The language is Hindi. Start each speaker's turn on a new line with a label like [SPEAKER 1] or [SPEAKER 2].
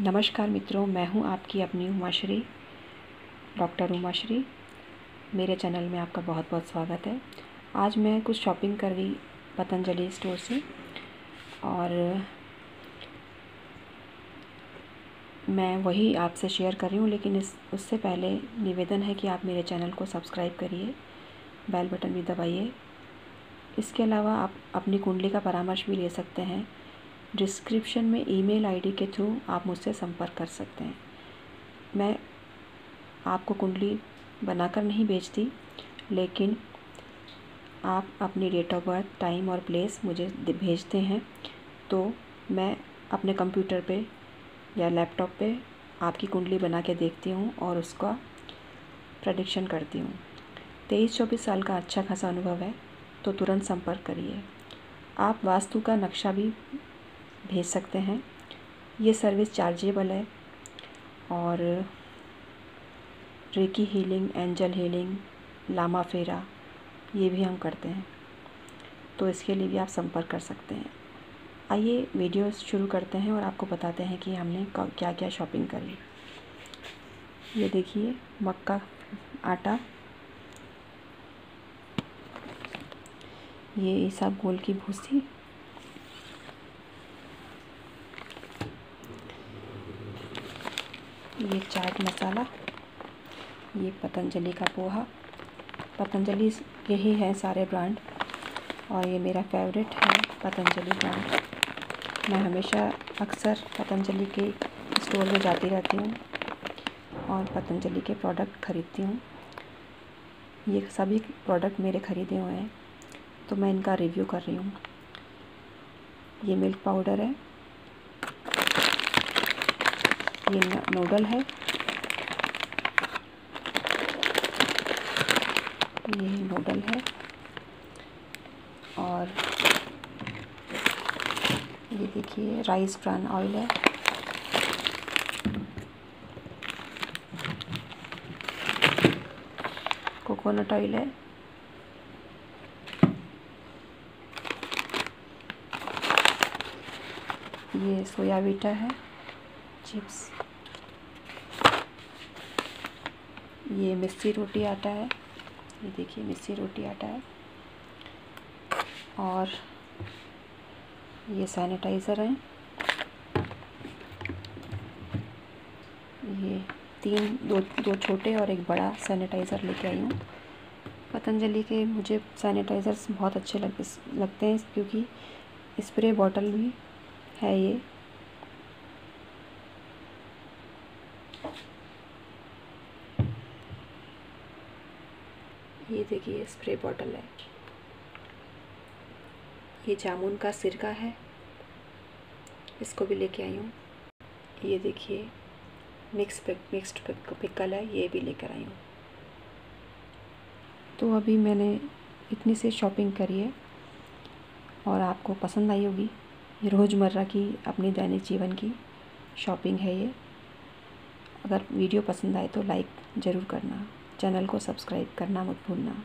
[SPEAKER 1] नमस्कार मित्रों, मैं हूँ आपकी अपनी उमाश्री, डॉक्टर उमाश्री। मेरे चैनल में आपका बहुत बहुत स्वागत है। आज मैं कुछ शॉपिंग कर रही, पतंजलि स्टोर से। और मैं वही आपसे शेयर कर रही हूँ, लेकिन इस, उससे पहले निवेदन है कि आप मेरे चैनल को सब्सक्राइब करिए, बेल बटन भी दबाइए। इसके अलावा आप अपनी कुंडली का परामर्श भी ले सकते हैं। डिस्क्रिप्शन में ईमेल आईडी के थ्रू आप मुझसे संपर्क कर सकते हैं। मैं आपको कुंडली बनाकर नहीं भेजती, लेकिन आप अपनी डेट ऑफ़ बर्थ टाइम और प्लेस मुझे भेजते हैं। तो मैं अपने कंप्यूटर पे या लैपटॉप पे आपकी कुंडली बना के देखती हूँ और उसका प्रडिक्शन करती हूँ। तेईस चौबीस साल का अच्छा खासा अनुभव है तो तुरंत संपर्क करिए। आप वास्तु का नक्शा भी भेज सकते हैं। ये सर्विस चार्जेबल है और reiki healing, angel healing, Lama फेरा, ये भी हम करते हैं। तो इसके लिए भी आप संपर्क कर सकते हैं। आइए वीडियो शुरू करते हैं और आपको बताते हैं कि हमने क्या क्या शॉपिंग करी। ये देखिए, मक्का आटा। ये ईसाब गोल की भूसी। ये चाट मसाला, ये पतंजलि का पोहा। पतंजलि यही है सारे ब्रांड और ये मेरा फेवरेट है पतंजलि ब्रांड मैं हमेशा अक्सर पतंजलि के स्टोर में जाती रहती हूँ, और पतंजलि के प्रोडक्ट ख़रीदती हूँ। ये सभी प्रोडक्ट मेरे ख़रीदे हुए हैं तो मैं इनका रिव्यू कर रही हूँ। ये मिल्क पाउडर है ये नूडल है। ये नूडल है। और ये देखिए राइस ब्रान ऑयल है। कोकोनट ऑयल है। ये सोया बीटा है। चिप्स ये मिस्सी रोटी आटा है। ये देखिए मिस्सी रोटी आटा है। और ये सैनिटाइज़र है। ये तीन, दो दो छोटे और एक बड़ा सैनिटाइज़र लेके आई हूँ। पतंजलि के मुझे सैनिटाइज़र्स बहुत अच्छे लग, लगते हैं, क्योंकि स्प्रे बॉटल भी है ये। ये देखिए स्प्रे बॉटल है। ये जामुन का सिरका है। इसको भी लेके आई हूँ। ये देखिए मिक्स पिक, मिक्स्ड पिकल है ये भी लेकर आई हूँ। तो अभी मैंने इतनी से शॉपिंग करी है और आपको पसंद आई होगी। ये रोज़मर्रा की अपनी दैनिक जीवन की शॉपिंग है ये। अगर वीडियो पसंद आए तो लाइक ज़रूर करना। चैनल को सब्सक्राइब करना मत भूलना।